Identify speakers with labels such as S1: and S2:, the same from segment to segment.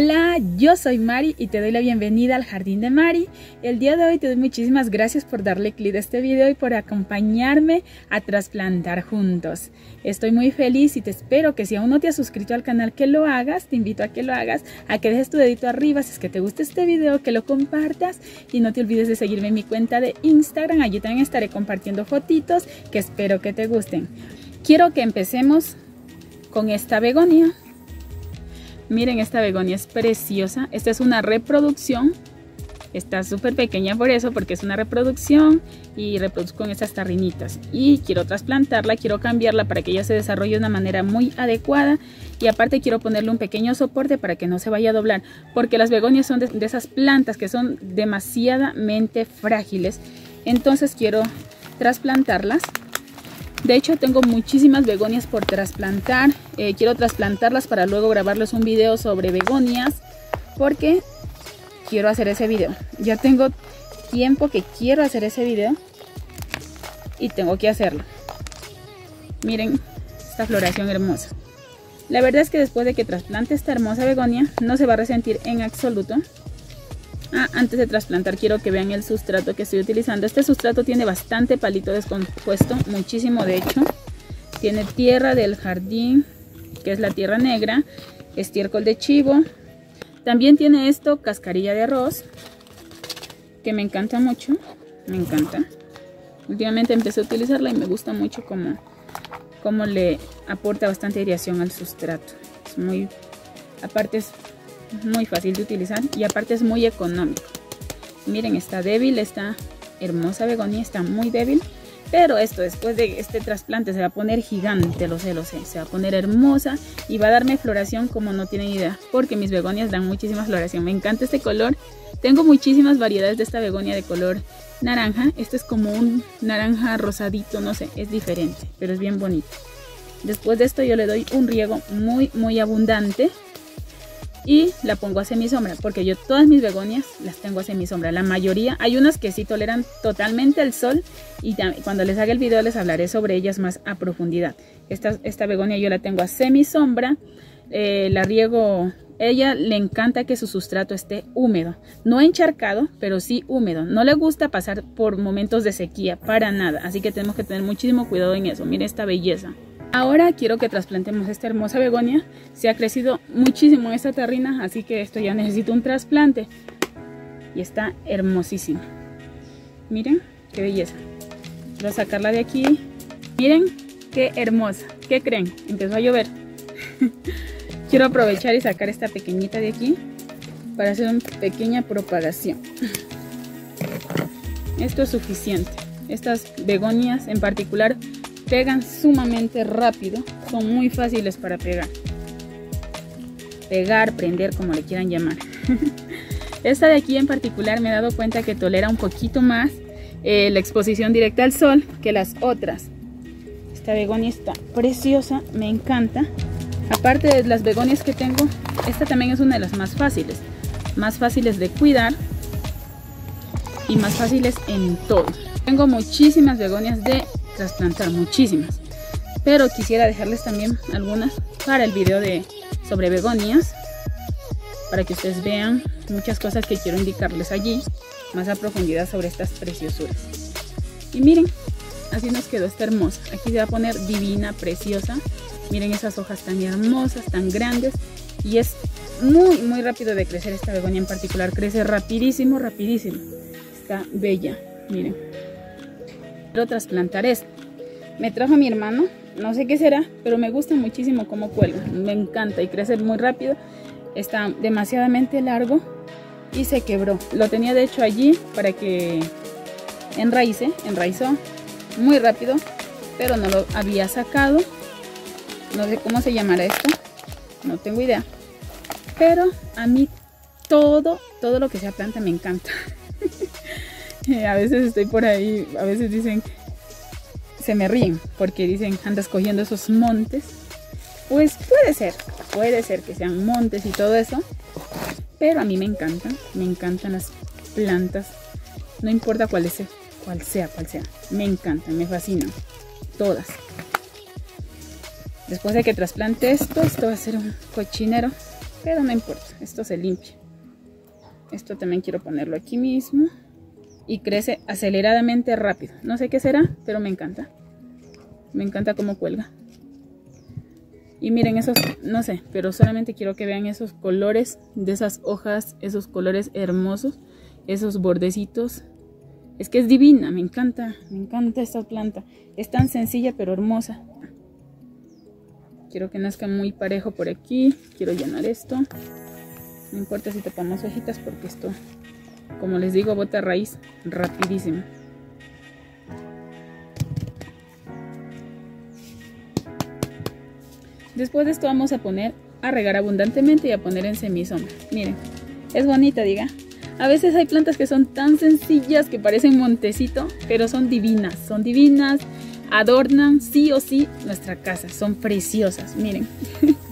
S1: Hola, yo soy Mari y te doy la bienvenida al Jardín de Mari. El día de hoy te doy muchísimas gracias por darle clic a este video y por acompañarme a trasplantar juntos. Estoy muy feliz y te espero que si aún no te has suscrito al canal que lo hagas, te invito a que lo hagas, a que dejes tu dedito arriba si es que te gusta este video, que lo compartas y no te olvides de seguirme en mi cuenta de Instagram, allí también estaré compartiendo fotitos que espero que te gusten. Quiero que empecemos con esta begonia. Miren, esta begonia es preciosa. Esta es una reproducción. Está súper pequeña por eso, porque es una reproducción y reproduzco con estas tarrinitas. Y quiero trasplantarla, quiero cambiarla para que ella se desarrolle de una manera muy adecuada. Y aparte quiero ponerle un pequeño soporte para que no se vaya a doblar, porque las begonias son de esas plantas que son demasiadamente frágiles. Entonces quiero trasplantarlas de hecho tengo muchísimas begonias por trasplantar. Eh, quiero trasplantarlas para luego grabarles un video sobre begonias. Porque quiero hacer ese video. Ya tengo tiempo que quiero hacer ese video. Y tengo que hacerlo. Miren esta floración hermosa. La verdad es que después de que trasplante esta hermosa begonia no se va a resentir en absoluto. Ah, antes de trasplantar quiero que vean el sustrato que estoy utilizando. Este sustrato tiene bastante palito descompuesto, muchísimo de hecho. Tiene tierra del jardín, que es la tierra negra, estiércol de chivo. También tiene esto, cascarilla de arroz, que me encanta mucho, me encanta. Últimamente empecé a utilizarla y me gusta mucho como, como le aporta bastante aireación al sustrato. Es muy, aparte es muy fácil de utilizar y aparte es muy económico. Miren, está débil, esta hermosa begonia está muy débil. Pero esto después de este trasplante se va a poner gigante, lo sé, lo sé. Se va a poner hermosa y va a darme floración como no tienen idea. Porque mis begonias dan muchísima floración. Me encanta este color. Tengo muchísimas variedades de esta begonia de color naranja. Este es como un naranja rosadito, no sé, es diferente, pero es bien bonito. Después de esto yo le doy un riego muy, muy abundante y la pongo a semisombra porque yo todas mis begonias las tengo a semisombra la mayoría hay unas que sí toleran totalmente el sol y cuando les haga el video les hablaré sobre ellas más a profundidad esta, esta begonia yo la tengo a semisombra eh, la riego ella le encanta que su sustrato esté húmedo, no encharcado, pero sí húmedo. No le gusta pasar por momentos de sequía, para nada. Así que tenemos que tener muchísimo cuidado en eso. Miren esta belleza. Ahora quiero que trasplantemos esta hermosa begonia. Se ha crecido muchísimo esta terrina, así que esto ya necesita un trasplante. Y está hermosísima. Miren, qué belleza. Voy a sacarla de aquí. Miren, qué hermosa. ¿Qué creen? Empezó a llover. quiero aprovechar y sacar esta pequeñita de aquí para hacer una pequeña propagación. Esto es suficiente. Estas begonias en particular pegan sumamente rápido, son muy fáciles para pegar. Pegar, prender, como le quieran llamar. Esta de aquí en particular me he dado cuenta que tolera un poquito más eh, la exposición directa al sol que las otras. Esta begonia está preciosa, me encanta. Aparte de las begonias que tengo, esta también es una de las más fáciles. Más fáciles de cuidar y más fáciles en todo. Tengo muchísimas begonias de trasplantar muchísimas. Pero quisiera dejarles también algunas para el video de sobre begonias. Para que ustedes vean muchas cosas que quiero indicarles allí. Más a profundidad sobre estas preciosuras. Y miren, así nos quedó esta hermosa. Aquí se va a poner divina, preciosa. Miren esas hojas tan hermosas, tan grandes. Y es muy, muy rápido de crecer esta begonia en particular. Crece rapidísimo, rapidísimo. Está bella, miren quiero trasplantar esto. Me trajo mi hermano, no sé qué será, pero me gusta muchísimo cómo cuelga. Me encanta y crece muy rápido. Está demasiadamente largo y se quebró. Lo tenía de hecho allí para que enraice, enraizó muy rápido, pero no lo había sacado. No sé cómo se llamará esto, no tengo idea. Pero a mí todo, todo lo que sea planta me encanta. A veces estoy por ahí, a veces dicen, se me ríen porque dicen, andas cogiendo esos montes. Pues puede ser, puede ser que sean montes y todo eso, pero a mí me encantan, me encantan las plantas, no importa cuál sea, cuál sea, cuál sea, me encantan, me fascinan, todas. Después de que trasplante esto, esto va a ser un cochinero, pero no importa, esto se limpia. Esto también quiero ponerlo aquí mismo y crece aceleradamente rápido. No sé qué será, pero me encanta. Me encanta cómo cuelga. Y miren esos, no sé, pero solamente quiero que vean esos colores de esas hojas, esos colores hermosos, esos bordecitos. Es que es divina, me encanta, me encanta esta planta. Es tan sencilla pero hermosa. Quiero que nazca muy parejo por aquí. Quiero llenar esto. No importa si tapamos hojitas porque esto, como les digo, bota raíz rapidísimo. Después de esto vamos a poner a regar abundantemente y a poner en semisombra. Miren, es bonita, diga. A veces hay plantas que son tan sencillas que parecen montecito, pero son divinas, son divinas, adornan sí o sí nuestra casa, son preciosas, miren.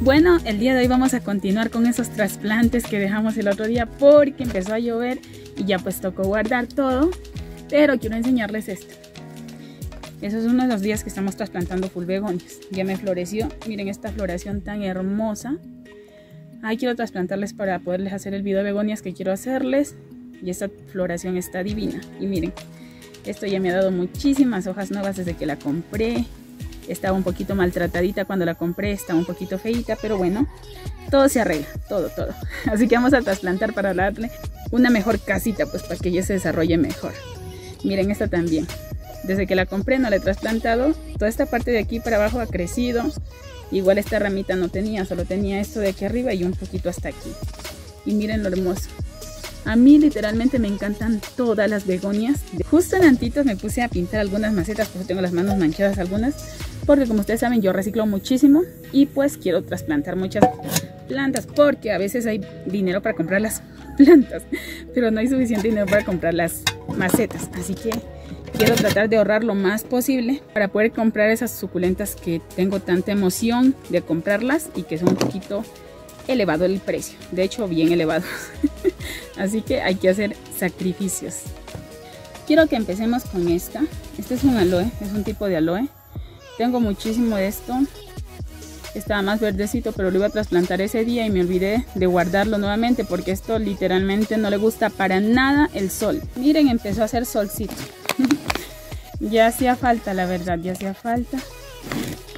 S1: bueno, el día de hoy vamos a continuar con esos trasplantes que dejamos el otro día porque empezó a llover y ya pues tocó guardar todo, pero quiero enseñarles esto. Esos es uno de los días que estamos trasplantando full begonias. Ya me floreció. Miren esta floración tan hermosa. Ahí quiero trasplantarles para poderles hacer el video de begonias que quiero hacerles. Y esta floración está divina. Y miren, esto ya me ha dado muchísimas hojas nuevas desde que la compré. Estaba un poquito maltratadita cuando la compré, estaba un poquito feita, pero bueno, todo se arregla, todo, todo. Así que vamos a trasplantar para darle una mejor casita, pues para que ella se desarrolle mejor. Miren esta también. Desde que la compré no la he trasplantado. Toda esta parte de aquí para abajo ha crecido. Igual esta ramita no tenía, solo tenía esto de aquí arriba y un poquito hasta aquí. Y miren lo hermoso. A mí literalmente me encantan todas las begonias. Justo en antitos me puse a pintar algunas macetas, porque tengo las manos manchadas algunas. Porque como ustedes saben yo reciclo muchísimo y pues quiero trasplantar muchas plantas porque a veces hay dinero para comprar las plantas, pero no hay suficiente dinero para comprar las macetas. Así que quiero tratar de ahorrar lo más posible para poder comprar esas suculentas que tengo tanta emoción de comprarlas y que son un poquito elevado el precio, de hecho bien elevado. Así que hay que hacer sacrificios. Quiero que empecemos con esta. Este es un aloe, es un tipo de aloe. Tengo muchísimo de esto. Estaba más verdecito, pero lo iba a trasplantar ese día y me olvidé de guardarlo nuevamente porque esto literalmente no le gusta para nada el sol. Miren, empezó a hacer solcito. ya hacía falta, la verdad, ya hacía falta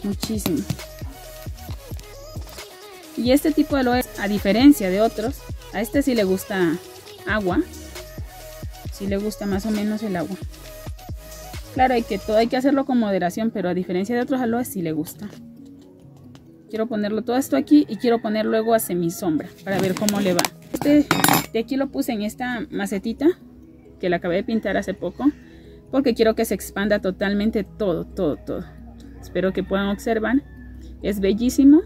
S1: muchísimo. Y este tipo de aloe, a diferencia de otros, a este sí le gusta agua. Sí le gusta más o menos el agua. Claro, hay que, todo hay que hacerlo con moderación, pero a diferencia de otros aloes sí le gusta. Quiero ponerlo todo esto aquí y quiero poner luego a semisombra para ver cómo le va. Este de aquí lo puse en esta macetita que la acabé de pintar hace poco porque quiero que se expanda totalmente todo, todo, todo. Espero que puedan observar. Es bellísimo.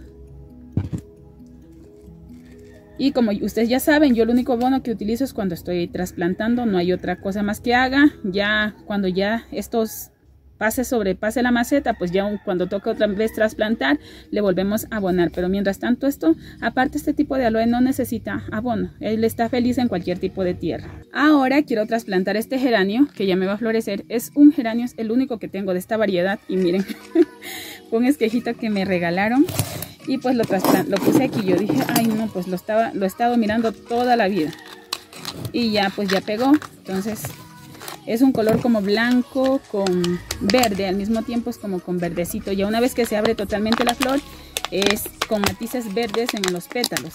S1: Y como ustedes ya saben, yo el único abono que utilizo es cuando estoy trasplantando. No hay otra cosa más que haga. Ya cuando ya estos pase sobrepase la maceta, pues ya cuando toque otra vez trasplantar, le volvemos a abonar. Pero mientras tanto esto, aparte este tipo de aloe no necesita abono. Él está feliz en cualquier tipo de tierra. Ahora quiero trasplantar este geranio, que ya me va a florecer. Es un geranio, es el único que tengo de esta variedad. Y miren, un esquejito que me regalaron. Y pues lo, lo puse aquí. Yo dije, ay no, pues lo, estaba, lo he estado mirando toda la vida. Y ya, pues ya pegó. Entonces es un color como blanco con verde, al mismo tiempo es como con verdecito. Ya una vez que se abre totalmente la flor, es con matices verdes en los pétalos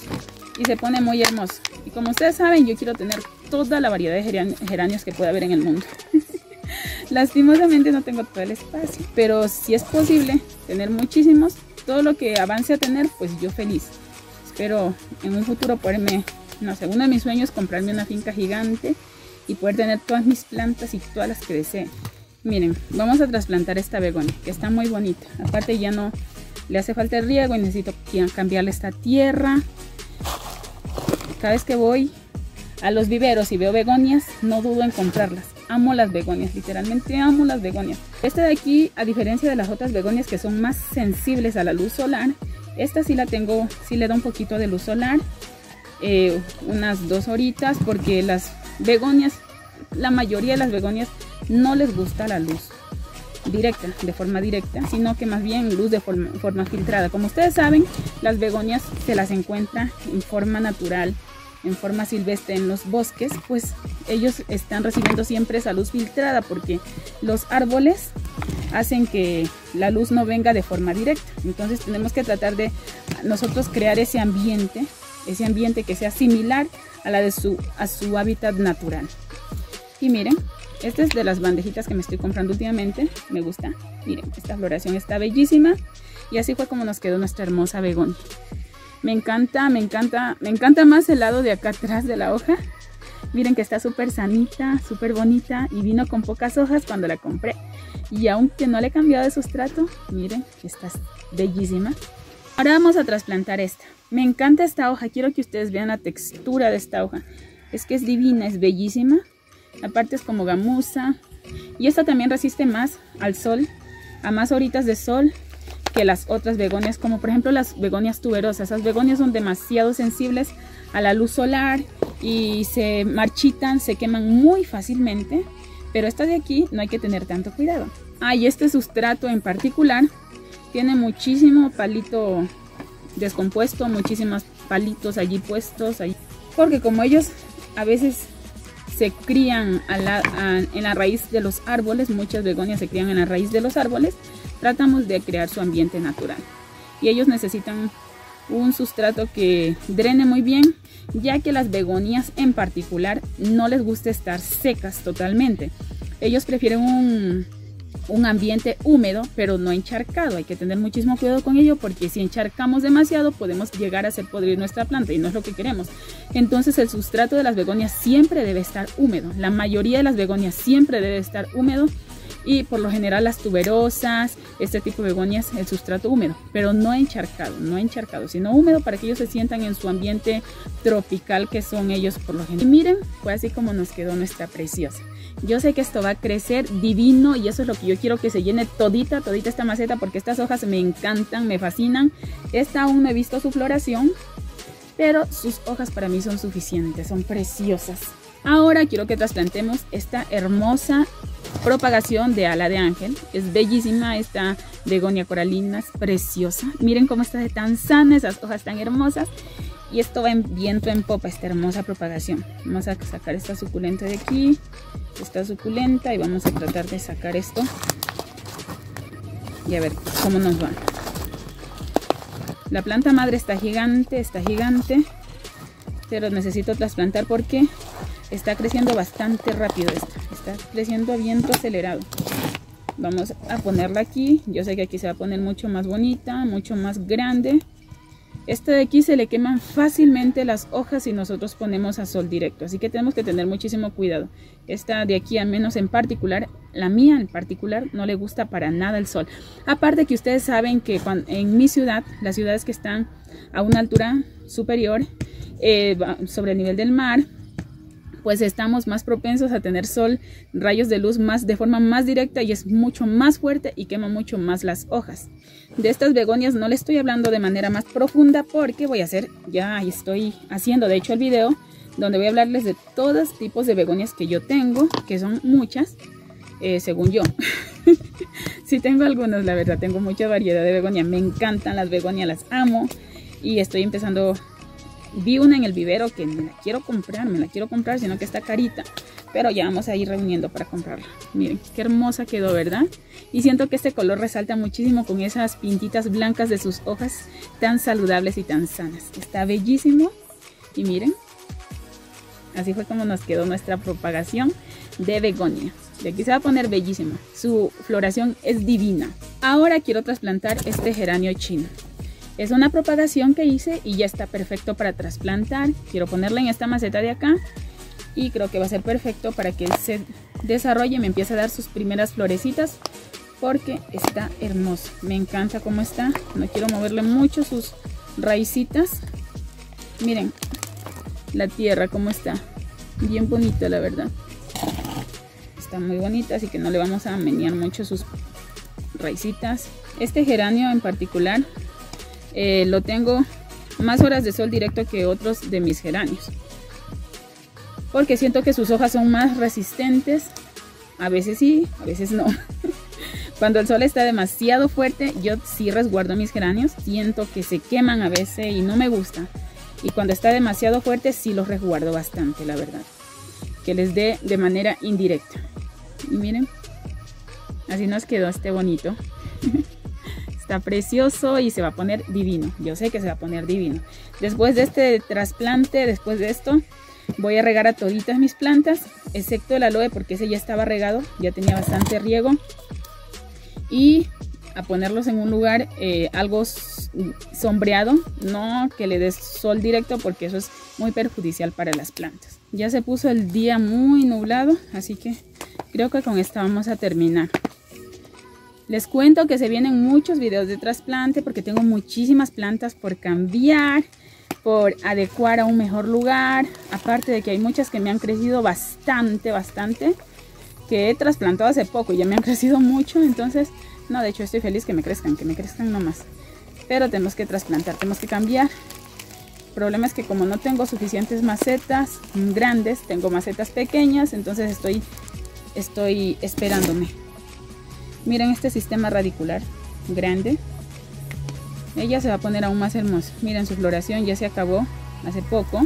S1: y se pone muy hermoso. Y como ustedes saben, yo quiero tener toda la variedad de geranios que pueda haber en el mundo. Lastimosamente no tengo todo el espacio, pero si es posible tener muchísimos, todo lo que avance a tener, pues yo feliz. Espero en un futuro poderme, no sé, uno de mis sueños es comprarme una finca gigante y poder tener todas mis plantas y todas las que desee. Miren, vamos a trasplantar esta begonia, que está muy bonita. Aparte ya no le hace falta el riego y necesito cambiarle esta tierra. Cada vez que voy a los viveros y veo begonias, no dudo en comprarlas. Amo las begonias, literalmente amo las begonias. Esta de aquí, a diferencia de las otras begonias que son más sensibles a la luz solar, esta sí la tengo, sí le da un poquito de luz solar. Eh, unas dos horitas porque las begonias, la mayoría de las begonias no les gusta la luz. directa, de forma directa, sino que más bien luz de forma, filtrada. Como ustedes saben, las begonias se las encuentra en forma natural, en forma silvestre en los bosques, pues ellos están recibiendo siempre esa luz filtrada porque los árboles hacen que la luz no venga de forma directa. Entonces tenemos que tratar de nosotros crear ese ambiente, ese ambiente que sea similar a la de su, a su hábitat natural. Y miren, esta es de las bandejitas que me estoy comprando últimamente. Me gusta. Miren, esta floración está bellísima. Y así fue como nos quedó nuestra hermosa begonia. Me encanta, me encanta, me encanta más el lado de acá atrás de la hoja. Miren que está súper sanita, súper bonita y vino con pocas hojas cuando la compré. Y aunque no le he cambiado de sustrato, miren está bellísima. Ahora vamos a trasplantar esta. Me encanta esta hoja, quiero que ustedes vean la textura de esta hoja. Es que es divina, es bellísima. Aparte es como gamuza. Y esta también resiste más al sol, a más horitas de sol que las otras begonias, como por ejemplo las begonias tuberosas. Esas begonias son demasiado sensibles a la luz solar y se marchitan, se queman muy fácilmente. Pero esta de aquí no hay que tener tanto cuidado. Ah, y este sustrato en particular tiene muchísimo palito descompuesto, muchísimos palitos allí puestos. Allí. Porque como ellos a veces se crían en la raíz de los árboles, muchas begonias se crían en la raíz de los árboles, tratamos de crear su ambiente natural. Y ellos necesitan un sustrato que drene muy bien, ya que las begonias en particular no les gusta estar secas totalmente. Ellos prefieren un, un ambiente húmedo, pero no encharcado. Hay que tener muchísimo cuidado con ello porque si encharcamos demasiado podemos llegar a hacer podrir nuestra planta y no es lo que queremos. Entonces el sustrato de las begonias siempre debe estar húmedo. La mayoría de las begonias siempre debe estar húmedo y por lo general las tuberosas, este tipo de begonias, el sustrato húmedo, pero no encharcado, no encharcado, sino húmedo para que ellos se sientan en su ambiente tropical que son ellos por lo general. Y miren, fue así como nos quedó nuestra preciosa. Yo sé que esto va a crecer divino y eso es lo que yo quiero que se llene todita, todita esta maceta porque estas hojas me encantan, me fascinan. Esta aún no he visto su floración, pero sus hojas para mí son suficientes, son preciosas. Ahora quiero que trasplantemos esta hermosa propagación de ala de ángel. Es bellísima esta begonia coralina, es preciosa. Miren cómo está de tan sana, esas hojas tan hermosas. Y esto va en viento en popa, esta hermosa propagación. Vamos a sacar esta suculenta de aquí, esta suculenta y vamos a tratar de sacar esto. Y a ver cómo nos va. La planta madre está gigante, está gigante. Pero necesito trasplantar porque está creciendo bastante rápido esta. Creciendo a viento acelerado. Vamos a ponerla aquí. Yo sé que aquí se va a poner mucho más bonita, mucho más grande. Esta de aquí se le queman fácilmente las hojas si nosotros ponemos a sol directo. Así que tenemos que tener muchísimo cuidado. Esta de aquí, al menos en particular, la mía en particular, no le gusta para nada el sol. Aparte que ustedes saben que en mi ciudad, las ciudades que están a una altura superior, eh, sobre el nivel del mar, pues estamos más propensos a tener sol, rayos de luz más de forma más directa y es mucho más fuerte y quema mucho más las hojas. De estas begonias no le estoy hablando de manera más profunda porque voy a hacer, ya estoy haciendo de hecho el video donde voy a hablarles de todos tipos de begonias que yo tengo, que son muchas, eh, según yo. sí tengo algunas, la verdad, tengo mucha variedad de begonias, me encantan las begonias, las amo y estoy empezando Vi una en el vivero que me la quiero comprar, me la quiero comprar, sino que está carita. Pero ya vamos a ir reuniendo para comprarla. Miren, qué hermosa quedó, ¿verdad? Y siento que este color resalta muchísimo con esas pintitas blancas de sus hojas tan saludables y tan sanas. Está bellísimo. Y miren, así fue como nos quedó nuestra propagación de begonia. De aquí se va a poner bellísima. Su floración es divina. Ahora quiero trasplantar este geranio chino. Es una propagación que hice y ya está perfecto para trasplantar. Quiero ponerla en esta maceta de acá y creo que va a ser perfecto para que se desarrolle y me empiece a dar sus primeras florecitas porque está hermoso. Me encanta cómo está. No quiero moverle mucho sus raicitas. Miren la tierra cómo está. Bien bonita la verdad. Está muy bonita así que no le vamos a menear mucho sus raicitas. Este geranio en particular eh, lo tengo más horas de sol directo que otros de mis geranios. Porque siento que sus hojas son más resistentes. A veces sí, a veces no. Cuando el sol está demasiado fuerte, yo sí resguardo mis geranios. Siento que se queman a veces y no me gusta. Y cuando está demasiado fuerte, sí los resguardo bastante, la verdad. Que les dé de manera indirecta. Y miren, así nos quedó este bonito. precioso y se va a poner divino. Yo sé que se va a poner divino. Después de este trasplante, después de esto, voy a regar a toditas mis plantas, excepto el aloe porque ese ya estaba regado, ya tenía bastante riego y a ponerlos en un lugar eh, algo sombreado, no que le des sol directo porque eso es muy perjudicial para las plantas. Ya se puso el día muy nublado, así que creo que con esto vamos a terminar. Les cuento que se vienen muchos videos de trasplante porque tengo muchísimas plantas por cambiar, por adecuar a un mejor lugar. Aparte de que hay muchas que me han crecido bastante, bastante que he trasplantado hace poco y ya me han crecido mucho, entonces, no, de hecho estoy feliz que me crezcan, que me crezcan nomás. Pero tenemos que trasplantar, tenemos que cambiar. El problema es que como no tengo suficientes macetas grandes, tengo macetas pequeñas, entonces estoy, estoy esperándome. Miren este sistema radicular grande. Ella se va a poner aún más hermosa. Miren su floración ya se acabó hace poco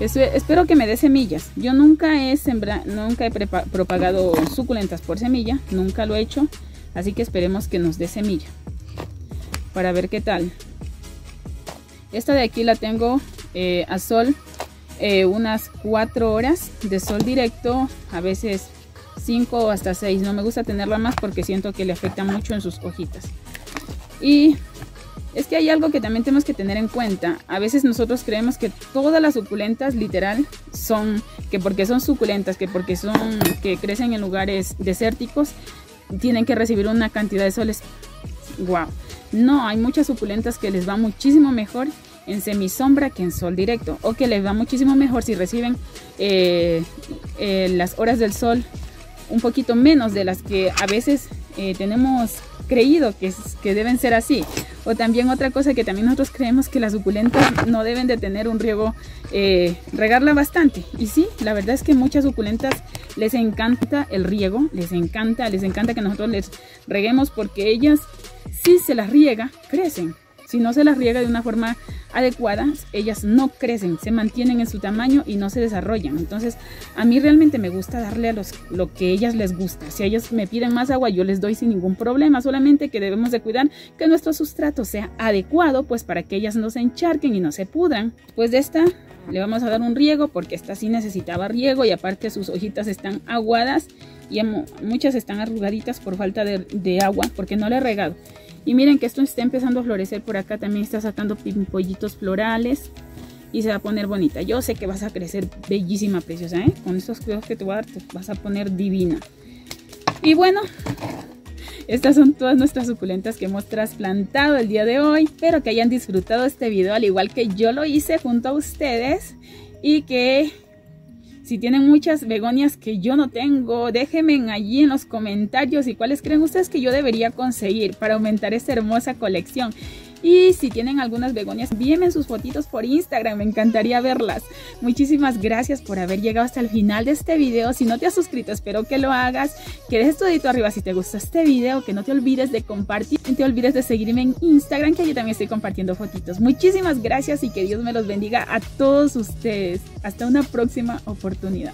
S1: espero que me dé semillas. Yo nunca he, nunca he propagado suculentas por semilla, nunca lo he hecho. Así que esperemos que nos dé semilla. Para ver qué tal. Esta de aquí la tengo eh, a sol eh, unas 4 horas de sol directo. A veces 5 o hasta 6. No me gusta tenerla más porque siento que le afecta mucho en sus hojitas. Y es que hay algo que también tenemos que tener en cuenta. A veces nosotros creemos que todas las suculentas literal son, que porque son suculentas, que porque son, que crecen en lugares desérticos, tienen que recibir una cantidad de soles. Wow. No, hay muchas suculentas que les va muchísimo mejor en semisombra que en sol directo. O que les va muchísimo mejor si reciben eh, eh, las horas del sol un poquito menos de las que a veces eh, tenemos creído que, que deben ser así. O también otra cosa que también nosotros creemos que las suculentas no deben de tener un riego, eh, regarla bastante. Y sí, la verdad es que muchas suculentas les encanta el riego, les encanta, les encanta que nosotros les reguemos porque ellas, si se las riega, crecen. Si no se las riega de una forma adecuada, ellas no crecen, se mantienen en su tamaño y no se desarrollan. Entonces, a mí realmente me gusta darle a los, lo que ellas les gusta. Si ellas me piden más agua, yo les doy sin ningún problema. Solamente que debemos de cuidar que nuestro sustrato sea adecuado, pues para que ellas no se encharquen y no se pudran. Pues de esta le vamos a dar un riego porque esta sí necesitaba riego y aparte sus hojitas están aguadas y muchas están arrugaditas por falta de, de agua porque no le he regado. Y miren que esto está empezando a florecer por acá. También está sacando pimpollitos florales. Y se va a poner bonita. Yo sé que vas a crecer bellísima, preciosa. ¿eh? Con estos cuidados que te voy a dar, te vas a poner divina. Y bueno, estas son todas nuestras suculentas que hemos trasplantado el día de hoy. Espero que hayan disfrutado este video al igual que yo lo hice junto a ustedes. Y que si tienen muchas begonias que yo no tengo, déjenme allí en los comentarios y cuáles creen ustedes que yo debería conseguir para aumentar esta hermosa colección. Y si tienen algunas begonias, envíenme sus fotitos por Instagram, me encantaría verlas. Muchísimas gracias por haber llegado hasta el final de este video. Si no te has suscrito, espero que lo hagas, que dejes tu dedito arriba si te gustó este video, que no te olvides de compartir, no te olvides de seguirme en Instagram, que yo también estoy compartiendo fotitos. Muchísimas gracias y que Dios me los bendiga a todos ustedes. Hasta una próxima oportunidad.